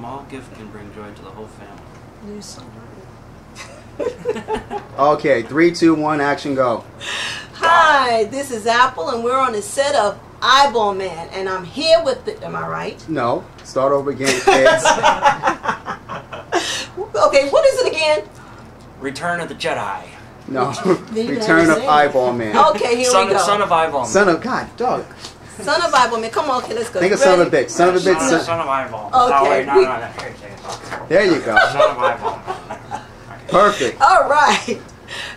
small gift can bring joy to the whole family. You're so right. Okay, three, two, one, action, go. Hi, this is Apple, and we're on the set of Eyeball Man, and I'm here with the. Am I right? No, start over again, kids. Okay, what is it again? Return of the Jedi. No, Then you can Return of to say it. Eyeball Man. Okay, here son, we go. son of Eyeball. Son of God, dog. Son of Eyeball Man. Come on, okay, let's go. Think of son of a bitch. Son of a bitch. Son, of- Son. son of Eyeball. Okay, Oh, wait, no, no, no. Here, take it. There you go. Son of Eyeball. Perfect. All right.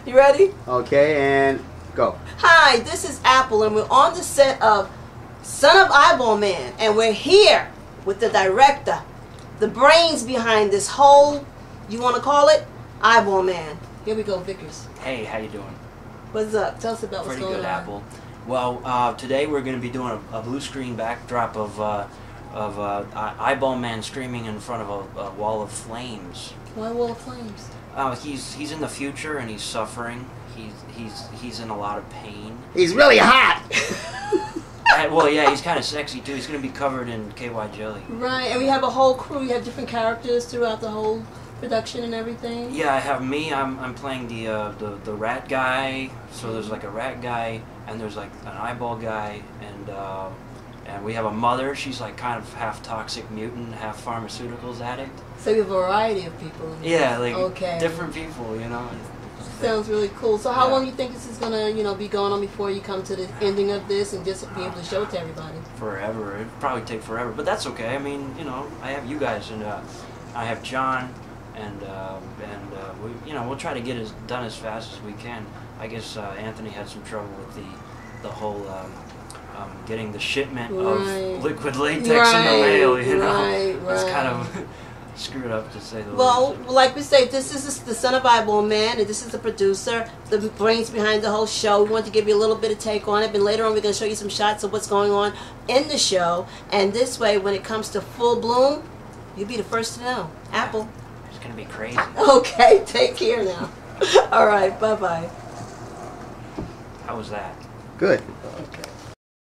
You ready? Okay, and go. Hi, this is Apple, and we're on the set of Son of Eyeball Man, and we're here with the director, the brains behind this whole, you want to call it, Eyeball Man. Here we go, Vickers. Hey, how you doing? What's up? Tell us about what's Pretty going good, on. Apple. Well, uh, today we're going to be doing a, a blue screen backdrop of uh, of uh, Eyeball Man screaming in front of a, a wall of flames. Why Wall of Flames? Uh, he's he's in the future and he's suffering. He's he's he's in a lot of pain. He's really hot. Uh, well, yeah, he's kind of sexy too. He's going to be covered in KY jelly. Right, and we have a whole crew. We have different characters throughout the whole production and everything. Yeah, I have me. I'm, I'm playing the, uh, the the rat guy. So there's like a rat guy, and there's like an eyeball guy, and uh, and we have a mother. She's like kind of half toxic mutant, half pharmaceuticals addict. So we have a variety of people. Yeah, like Okay. different people, you know. Sounds really cool. So how Yeah. long do you think this is gonna, you know, be going on before you come to the ending of this and just be able to show it to everybody? Forever. It'd probably take forever, but that's okay. I mean, you know, I have you guys, and uh, I have John, and uh, and uh, we, you know, we'll try to get it done as fast as we can. I guess uh, Anthony had some trouble with the the whole. Um, um, getting the shipment Right. of liquid latex in the mail, you know, right, it's kind right. of screwed up to say the Well, least. like we say, this is the son of Eyeball Man, and this is the producer, the brains behind the whole show. We want to give you a little bit of take on it, and later on we're going to show you some shots of what's going on in the show. And this way, when it comes to full bloom, you'll be the first to know. Apple. It's gonna be crazy. Okay, take care now. All right, bye bye. How was that? Good. Okay.